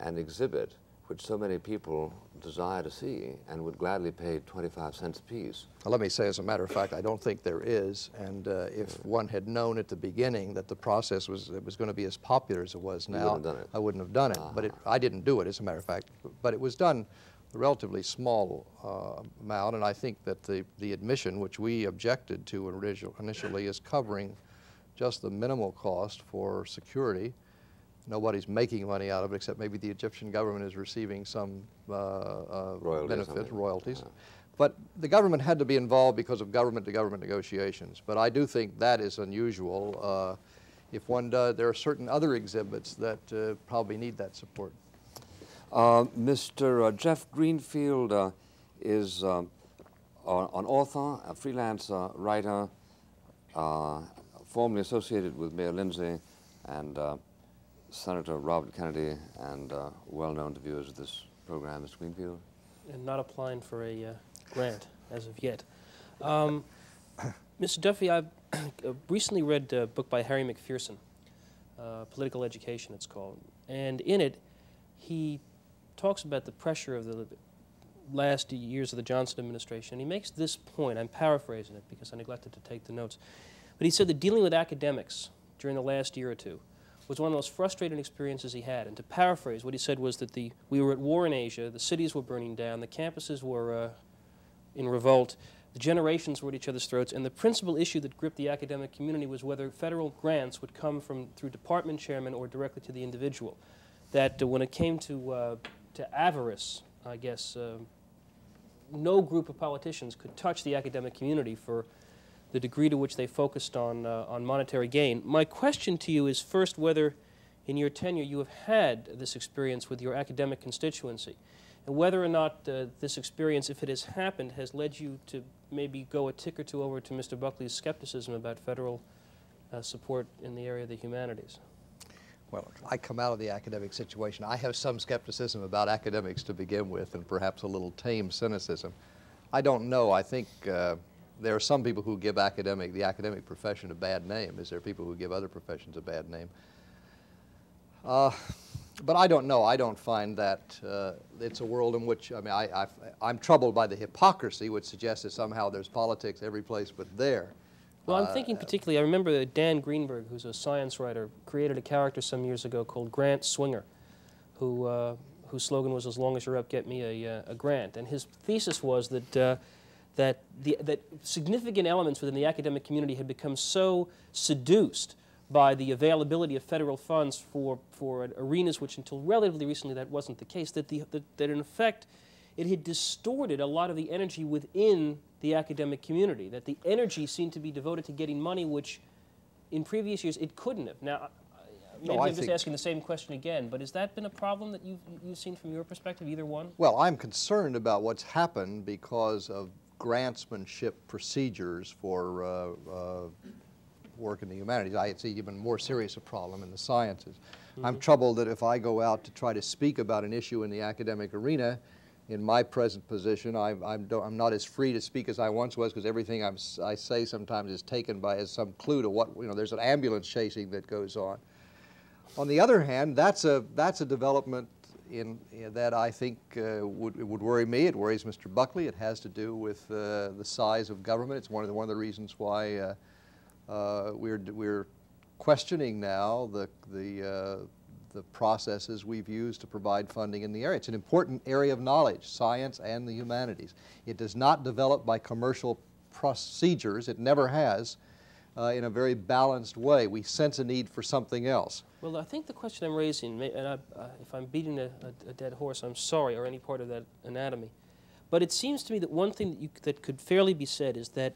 an exhibit which so many people desire to see and would gladly pay 25 cents apiece? Well, Let me say, as a matter of fact, I don't think there is. And uh, if one had known at the beginning that the process was, it was going to be as popular as it was now, wouldn't have done it. I wouldn't have done it. But it, I didn't do it, as a matter of fact. But it was done a relatively small uh, amount, and I think that the, the admission, which we objected to original, initially, is covering just the minimal cost for security. Nobody's making money out of it except maybe the Egyptian government is receiving some uh, uh, Royalties, royalties. Yeah. But the government had to be involved because of government-to-government negotiations. But I do think that is unusual. Uh, if one does, there are certain other exhibits that uh, probably need that support. Uh, Mr. Uh, Jeff Greenfield uh, is an author, a freelance writer, formerly associated with Mayor Lindsay and Senator Robert Kennedy and well known to viewers of this program, Mr. Greenfield. And not applying for a grant as of yet. Um, [COUGHS] Mr. Duffey, I [COUGHS] recently read a book by Harry McPherson, uh, Political Education, it's called. And in it, he talks about the pressure of the last years of the Johnson administration. He makes this point, I'm paraphrasing it because I neglected to take the notes. But he said that dealing with academics during the last year or two was one of the most frustrating experiences he had. And to paraphrase, what he said was that the, we were at war in Asia, the cities were burning down, the campuses were uh, in revolt, the generations were at each other's throats, and the principal issue that gripped the academic community was whether federal grants would come from through department chairman or directly to the individual. That uh, when it came to, uh, to avarice, I guess, uh, no group of politicians could touch the academic community for the degree to which they focused on, uh, on monetary gain. My question to you is first whether in your tenure you have had this experience with your academic constituency, and whether or not uh, this experience, if it has happened, has led you to maybe go a tick or two over to Mr. Buckley's skepticism about federal uh, support in the area of the humanities. Well, I come out of the academic situation. I have some skepticism about academics to begin with, and perhaps a little tame cynicism. I don't know. I think uh, there are some people who give academic, the academic profession a bad name. Is there people who give other professions a bad name? Uh, but I don't know. I don't find that uh, it's a world in which, I mean, I, am troubled by the hypocrisy which suggests that somehow there's politics every place but there. Well, I'm thinking particularly, I remember Dan Greenberg, who's a science writer, created a character some years ago called Grant Swinger, who, uh, whose slogan was, as long as you're up, get me a, uh, a grant. And his thesis was that uh, that, the, that significant elements within the academic community had become so seduced by the availability of federal funds for, for arenas which until relatively recently that wasn't the case, that, the, that, that in effect it had distorted a lot of the energy within the academic community, that the energy seemed to be devoted to getting money which in previous years it couldn't have. Now, maybe no, I'm just asking the same question again, but has that been a problem that you've, you've seen from your perspective, either one? Well, I'm concerned about what's happened because of grantsmanship procedures for uh, uh, work in the humanities. I see even more serious a problem in the sciences. Mm -hmm. I'm mm-hmm. troubled that if I go out to try to speak about an issue in the academic arena, in my present position, I, I'm, I'm not as free to speak as I once was because everything I'm, i say sometimes is taken by as some clue to what, you know, there's an ambulance chasing that goes on. On the other hand, that's a, that's a development in, in that I think uh, would, would worry me. It worries Mr. Buckley. It has to do with uh, the size of government. It's one of the, one of the reasons why uh, uh we're, we're questioning now the, the, uh, the processes we've used to provide funding in the area. It's an important area of knowledge, science and the humanities. It does not develop by commercial procedures. It never has uh, in a very balanced way. We sense a need for something else. Well, I think the question I'm raising, and I, uh, if I'm beating a, a, dead horse, I'm sorry, or any part of that anatomy. But it seems to me that one thing that, you, that could fairly be said is that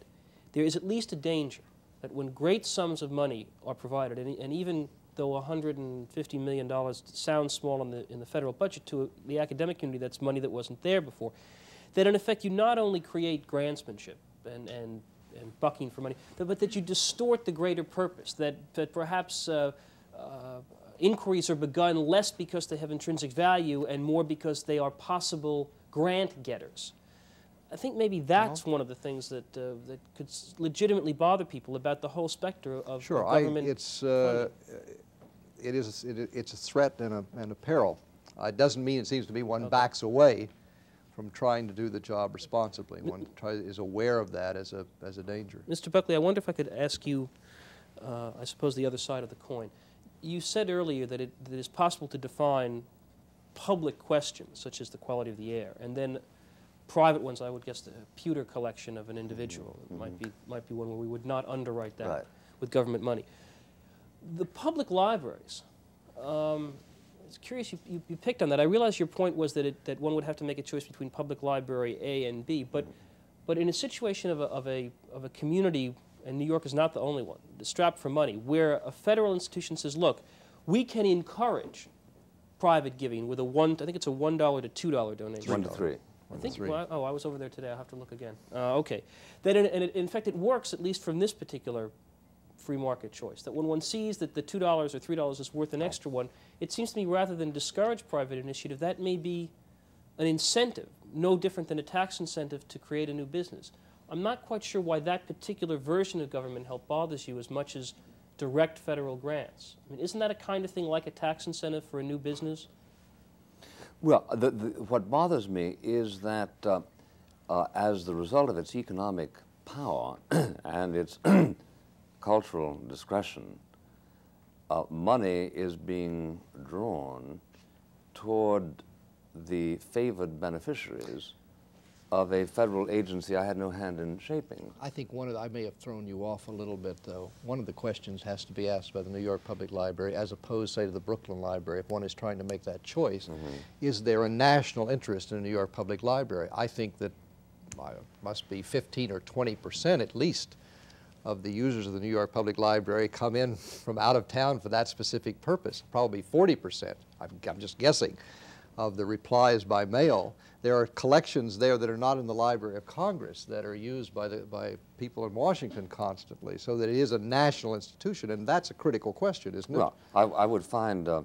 there is at least a danger that when great sums of money are provided, and, and even though $150 million sounds small in the, in the federal budget to the academic community, that's money that wasn't there before, that in effect you not only create grantsmanship and, and and bucking for money, but, that you distort the greater purpose, that, that perhaps uh, uh, inquiries are begun less because they have intrinsic value and more because they are possible grant getters. I think maybe that's one of the things that uh, that could legitimately bother people about the whole specter of, sure, government. Sure, it's uh, it is it, it's a threat and a and a peril. Uh, it doesn't mean it seems to be one okay. backs away from trying to do the job responsibly. One try, is aware of that as a, as a danger. Mr. Buckley, I wonder if I could ask you, uh, I suppose, the other side of the coin. You said earlier that it, that it is possible to define public questions, such as the quality of the air, and then private ones, I would guess the pewter collection of an individual mm -hmm. might, be, might be one where we would not underwrite that right. with government money. The public libraries, um, was curious you, you, you, picked on that. I realize your point was that, it, that one would have to make a choice between public library A and B, but, but in a situation of a, of, a, of a community, and New York is not the only one, strapped for money, where a federal institution says, look, we can encourage private giving with a one, I think it's a $1 to $2 donation. One to three. I think, well, oh, I was over there today. I'll have to look again. Uh, okay. Then, in, in, in fact, it works, at least from this particular free market choice. That when one sees that the $2 or $3 is worth an extra one, it seems to me rather than discourage private initiative, that may be an incentive, no different than a tax incentive to create a new business. I'm not quite sure why that particular version of government help bothers you as much as direct federal grants. I mean, isn't that a kind of thing like a tax incentive for a new business? Well, the, the, what bothers me is that uh, uh, as the result of its economic power [CLEARS THROAT] and its [CLEARS THROAT] cultural discretion, uh, money is being drawn toward the favored beneficiaries of a federal agency I had no hand in shaping. I think one of the, I may have thrown you off a little bit though. One of the questions has to be asked by the New York Public Library as opposed say to the Brooklyn Library if one is trying to make that choice. Mm -hmm. Is there a national interest in the New York Public Library? I think that uh, must be 15 or 20 percent at least of the users of the New York Public Library come in from out of town for that specific purpose, probably 40 percent. I'm, I'm just guessing of the replies by mail. There are collections there that are not in the Library of Congress that are used by, the, by people in Washington constantly, so that it is a national institution, and that's a critical question, isn't it? Well, I, I would find, uh,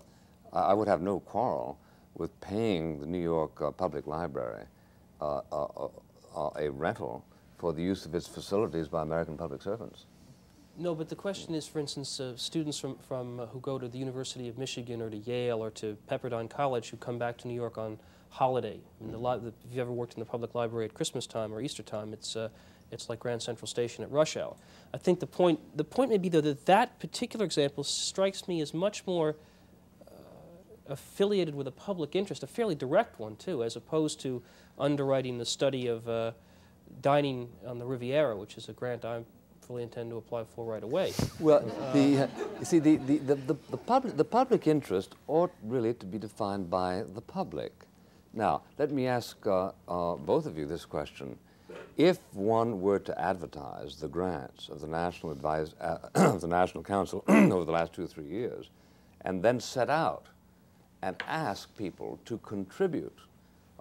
I would have no quarrel with paying the New York uh, Public Library uh, uh, uh, uh a rental for the use of its facilities by American public servants. No, but the question is, for instance, uh, students from, from uh, who go to the University of Michigan or to Yale or to Pepperdine College who come back to New York on holiday. I mean, the the, if you've ever worked in the public library at Christmas time or Easter time, it's, uh, it's like Grand Central Station at rush hour. I think the point, the point may be, though, that that particular example strikes me as much more uh, affiliated with a public interest, a fairly direct one, too, as opposed to underwriting the study of uh, dining on the Riviera, which is a grant I'm fully intend to apply for right away. Well, uh, the, uh, you see, the, the, the, the, the, public, the public interest ought really to be defined by the public. Now, let me ask uh, uh, both of you this question. If one were to advertise the grants of the National, Advise, uh, [CLEARS THROAT] of the National Council [CLEARS THROAT] over the last two or three years, and then set out and ask people to contribute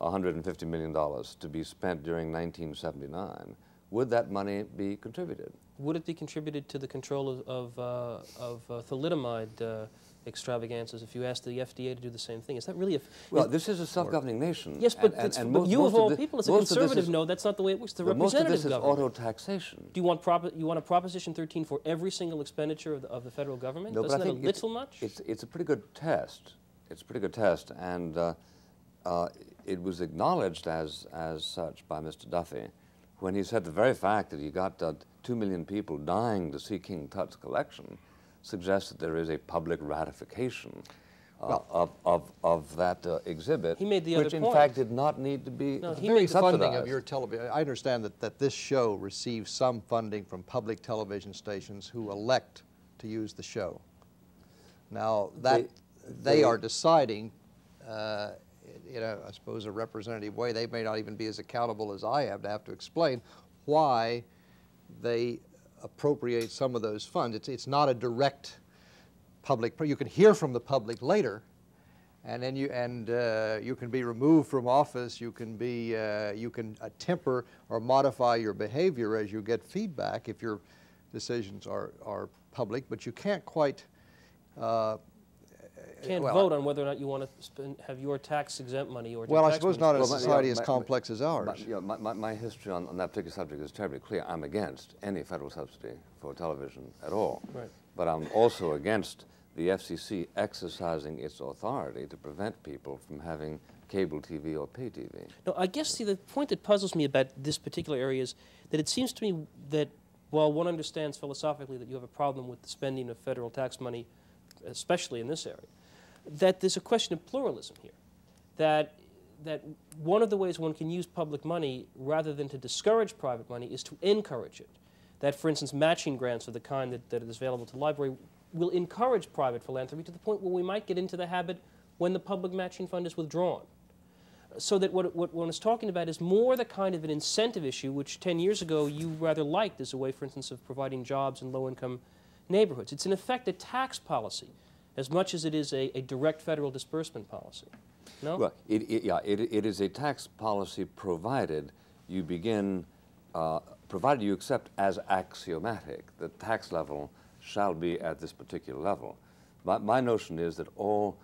$150 million to be spent during 1979, would that money be contributed? Would it be contributed to the control of, of, uh, of uh, thalidomide uh, extravagances if you asked the FDA to do the same thing? Is that really a... Well, this is a self-governing nation. Yes, but, and, and, and most, you of all people as a conservative know that's not the way it works. The representative most of this is auto-taxation. Do you want, prop you want a Proposition 13 for every single expenditure of the, of the federal government? No, Doesn't but that I think a little it's, much? It's, it's a pretty good test. It's a pretty good test, and uh, uh, it was acknowledged as, as such by Mr. Duffey when he said the very fact that he got uh, two million people dying to see King Tut's collection suggests that there is a public ratification uh, well, of, of, of that uh, exhibit, he made the which in point. fact did not need to be no, he very funding of your television. I understand that, that this show receives some funding from public television stations who elect to use the show. Now, that they, they, are deciding uh, you know, I suppose a representative way, they may not even be as accountable as I am to have to explain why they appropriate some of those funds. It's, it's not a direct public, you can hear from the public later, and then you, and uh, you can be removed from office, you can be, uh, you can uh, temper or modify your behavior as you get feedback if your decisions are, are public, but you can't quite uh, can't well, vote on whether or not you want to spend, have your tax exempt money or well, I suppose not in a society as complex as ours. My, you know, my, my, history on, on, that particular subject is terribly clear. I'm against any federal subsidy for television at all. Right. But I'm also against the FCC exercising its authority to prevent people from having cable TV or pay TV. No, I guess see, the point that puzzles me about this particular area is that it seems to me that while one understands philosophically that you have a problem with the spending of federal tax money, especially in this area, that there's a question of pluralism here. That, that one of the ways one can use public money rather than to discourage private money is to encourage it. That, for instance, matching grants of the kind that, that is available to the library will encourage private philanthropy to the point where we might get into the habit when the public matching fund is withdrawn. So that what, what one is talking about is more the kind of an incentive issue which 10 years ago you rather liked as a way, for instance, of providing jobs in low-income neighborhoods. It's in effect a tax policy as much as it is a, a direct federal disbursement policy. No? Well, it, it yeah, it, it is a tax policy provided you begin, uh, provided you accept as axiomatic the tax level shall be at this particular level. My, my notion is that all,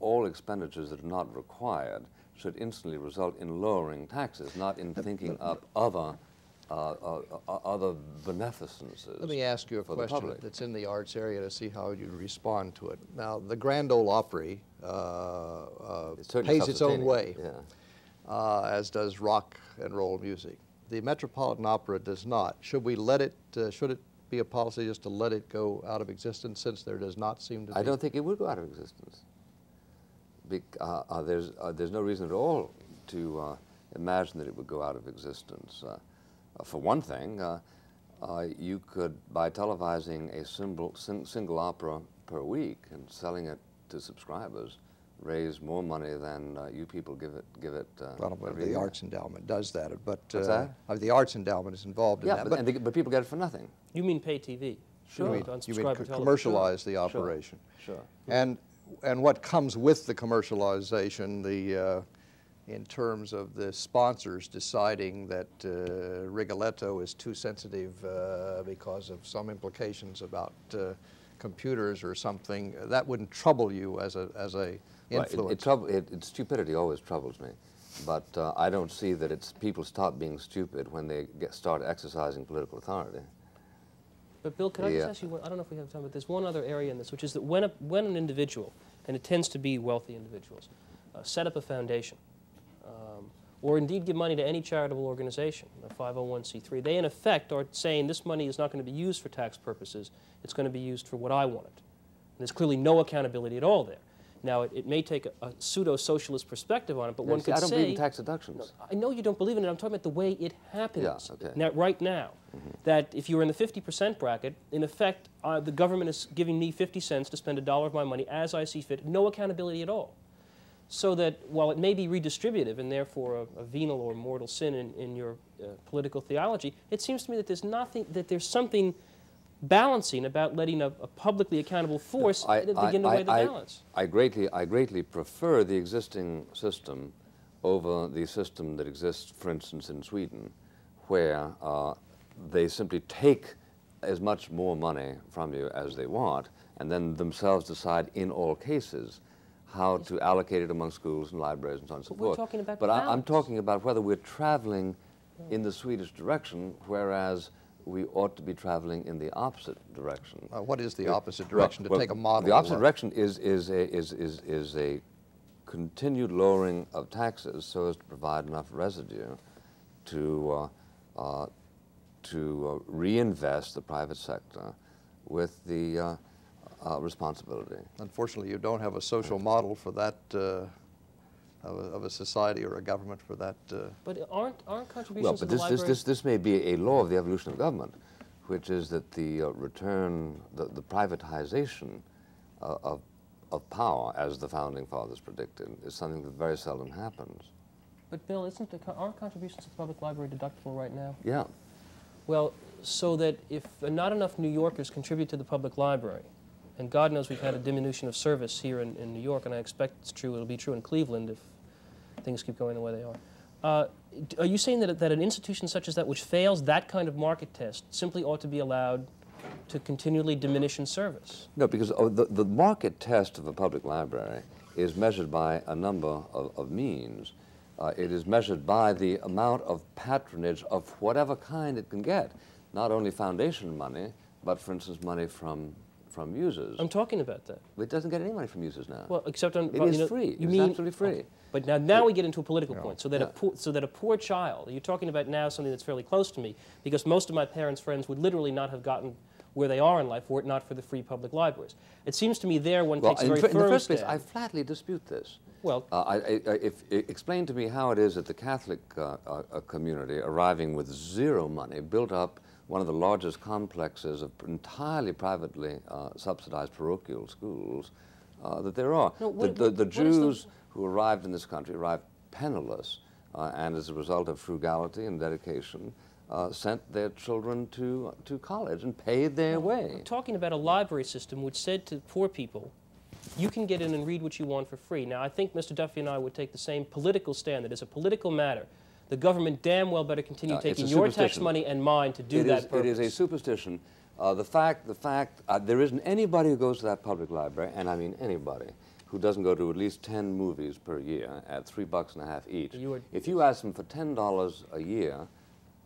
all expenditures that are not required should instantly result in lowering taxes, not in thinking up other, uh, uh, uh, other beneficences. Let me ask you a question that's in the arts area to see how you respond to it. Now, the Grand Ole Opry uh, uh, It's pays its own way, Yeah. uh, as does rock and roll music. The Metropolitan Opera does not. Should we let it, uh, should it be a policy just to let it go out of existence since there does not seem to be? I don't think it would go out of existence. Bec- uh, uh, there's, uh, there's no reason at all to uh, imagine that it would go out of existence. Uh, for one thing, uh, uh, you could, by televising a symbol, sing, single opera per week and selling it to subscribers, raise more money than uh, you people give it. Give it. Uh, Well, but every the year. Arts Endowment does that, but. What's uh, that? The Arts Endowment is involved in Yeah, that. but, and they, but people get it for nothing. You mean pay TV? You mean- You mean subscriber co- television. commercialize the Sure. operation. Sure. And, and what comes with the commercialization, the, uh, in terms of the sponsors deciding that uh, Rigoletto is too sensitive uh, because of some implications about uh, computers or something, that wouldn't trouble you as a, as a Right, it- influence? It, trouble, it, it, stupidity always troubles me, but uh, I don't see that it's people stop being stupid when they get, start exercising political authority. But Bill, can I just ask you one, I don't know if we have time, but there's one other area in this, which is that when, a, when an individual, and it tends to be wealthy individuals, uh, set up a foundation, or indeed give money to any charitable organization, a 501c3, they in effect are saying this money is not going to be used for tax purposes, it's going to be used for what I want it. And there's clearly no accountability at all there. Now, it, it may take a, a pseudo-socialist perspective on it, but one see, could I don't say... believe in tax deductions. I know you don't believe in it. I'm talking about the way it happens Yeah, okay. now, right now. That if you're in the 50% bracket, in effect, uh, the government is giving me 50 cents to spend a dollar of my money as I see fit, no accountability at all. So that while it may be redistributive and therefore a, a venal or mortal sin in, in your uh, political theology, it seems to me that there's nothing, that there's something balancing about letting a, a publicly accountable force I- begin to weigh the I- balance. I greatly, I greatly prefer the existing system over the system that exists, for instance, in Sweden, where uh, they simply take as much more money from you as they want, and then themselves decide in all cases how to allocate it among schools and libraries and so on and so But we're forth. talking about but I, I'm talking about whether we're traveling in the Swedish direction, whereas we ought to be traveling in the opposite direction. Uh, What is the opposite direction to well, take a model? The opposite of- direction is, is, a, is, is, is a continued lowering of taxes so as to provide enough residue to, uh, uh, to uh, reinvest the private sector with the uh, responsibility. Unfortunately, you don't have a social model for that, uh, of a, of a society or a government for that. uh, But aren't, aren't contributions Well, but the this, this, library... this, this may be a law of the evolution of government, which is that the uh, return, the, the privatization uh, of, of power, as the founding fathers predicted, is something that very seldom happens. But Bill, isn't the, aren't contributions to the public library deductible right now? Yeah. Well, so that if not enough New Yorkers contribute to the public library, and God knows we've had a diminution of service here in, in New York, and I expect it's true, it'll be true in Cleveland if things keep going the way they are. Uh, are you saying that, that an institution such as that, which fails that kind of market test, simply ought to be allowed to continually diminish in service? No, because oh, the, the market test of a public library is measured by a number of, of means. Uh, it is measured by the amount of patronage of whatever kind it can get, not only foundation money, but for instance, money from, from users. I'm talking about that. it doesn't get any money from users now. Well, except on It well, is you know, free. You It's mean absolutely free. okay. But now, now we get into a political Yeah. point. So that a poor, so that a poor child. You're talking about now something that's fairly close to me, because most of my parents' friends would literally not have gotten where they are in life were it not for the free public libraries. It seems to me there one well, takes a in, very fir- in firm the first place. I flatly dispute this. well, Uh, I, I, I- if, explain to me how it is that the Catholic uh, uh, community, arriving with zero money, built up one of the largest complexes of entirely privately uh, subsidized parochial schools uh, that there are. No, the, what- the, the the- Jews who arrived in this country arrived penniless, uh, and as a result of frugality and dedication, uh, sent their children to, to college and paid their way. I'm talking about a library system which said to poor people, you can get in and read what you want for free. Now, I think Mr. Duffey and I would take the same political stand that as a political matter, the government damn well better continue Uh, taking your tax money and mine to do It that is, It is a superstition Uh, the fact, the fact, uh, there isn't anybody who goes to that public library, and I mean anybody, who doesn't go to at least 10 movies per year at three bucks and a half each. You if you ask them for $10 a year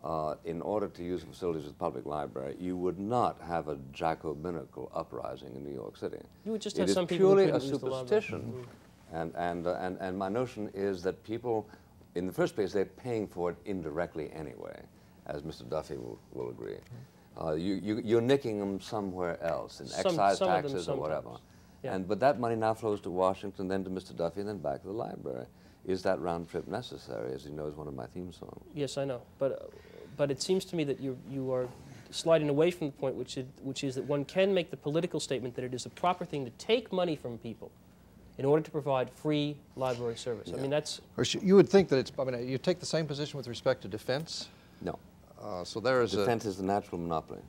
uh, in order to use the facilities of the public library, you would not have a Jacobinical uprising in New York City. You would just It have some people who purely a couldn't use the library. superstition. And, and, uh, and, and my notion is that people, in the first place, they're paying for it indirectly anyway, as Mr. Duffey will, will agree. Uh, you, you, you're nicking them somewhere else, in Some- excise some taxes or whatever. Yeah. And, but that money now flows to Washington, then to Mr. Duffey, and then back to the library. Is that round trip necessary, as you know is one of my theme songs? Yes, I know, but uh, but it seems to me that you you are sliding away from the point, which is, which is that one can make the political statement that it is a proper thing to take money from people in order to provide free library service. I mean, that's Or sh- you would think that it's, I mean, you take the same position with respect to defense? No. Uh, So there is a, Defense is the natural monopoly,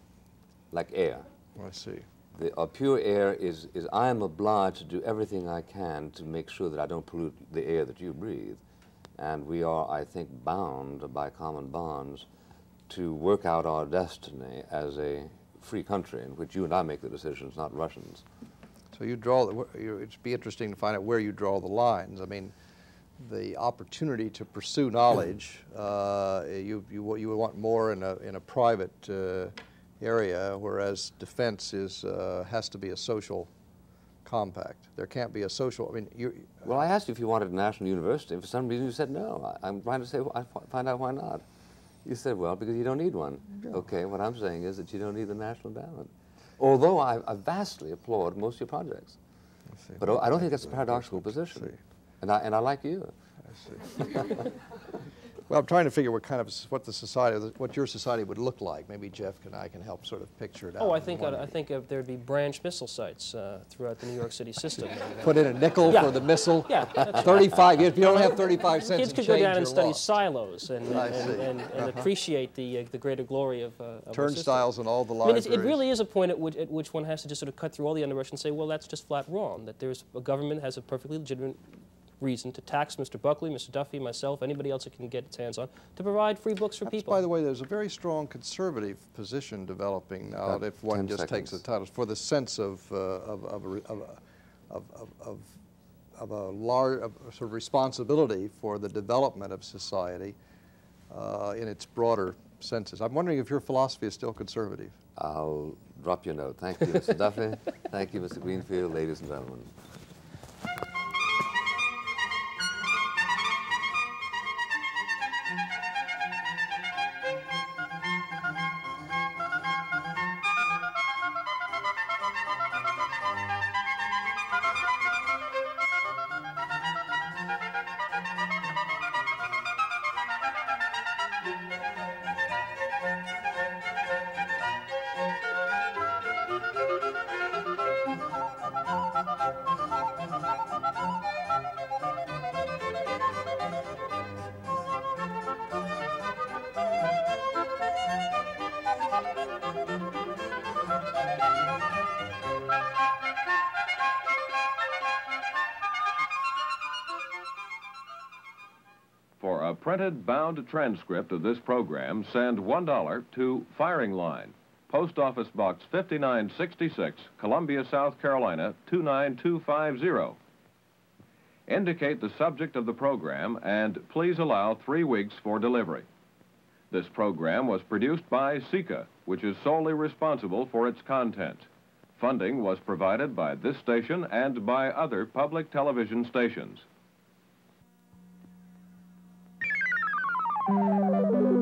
like air. I see. The uh, pure air is, is I am obliged to do everything I can to make sure that I don't pollute the air that you breathe. And we are, I think, bound by common bonds to work out our destiny as a free country in which you and I make the decisions, not Russians. So you draw, the- it'd be interesting to find out where you draw the lines. I mean, the opportunity to pursue knowledge, uh, you, you, you would want more in a, in a private uh, area, whereas defense is, uh, has to be a social compact. There can't be a social, I mean, you, Well, I asked you if you wanted a national university, and for some reason you said no. I, I'm trying to say, I find out why not. You said, well, because you don't need one. Okay, what I'm saying is that you don't need the national endowment. Although I, I vastly applaud most of your projects. let's. But I don't think that's a paradoxical position. And I, and I like you. I see. [LAUGHS] Well, I'm trying to figure what kind of, what the society, what your society would look like. Maybe Jeff and I can help sort of picture it out. oh, I think I, I think uh, there'd be branch missile sites uh, throughout the New York City system. Uh, [LAUGHS] Put in a nickel Yeah. for the missile. Yeah, that's- 35, if you don't have [LAUGHS] 35 cents Kids could go down and study lost. silos and, and, and, and appreciate the, uh, the greater glory of, uh, of. Turnstiles and all the I mean, it really is a point at which, at which one has to just sort of cut through all the underbrush and say, well, that's just flat wrong. That there's a government has a perfectly legitimate reason to tax Mr. Buckley, Mr. Duffey, myself, anybody else it can get its hands on, to provide free books for That's, people. by the way, there's a very strong conservative position developing now About if one 10 just takes the seconds. titles for the sense of, uh, of, of, a of, a- of, of, of, of a large of sort of responsibility for the development of society uh, in its broader senses. I'm wondering if your philosophy is still conservative. I'll drop you a note. Thank you, Mr. Duffey. [LAUGHS] Thank you, Mr. Greenfield, ladies and gentlemen. Printed bound transcript of this program, send $1 to Firing Line, Post Office Box 5966, Columbia, South Carolina 29250. Indicate the subject of the program and please allow three weeks for delivery. This program was produced by SECA, which is solely responsible for its content. Funding was provided by this station and by other public television stations. Música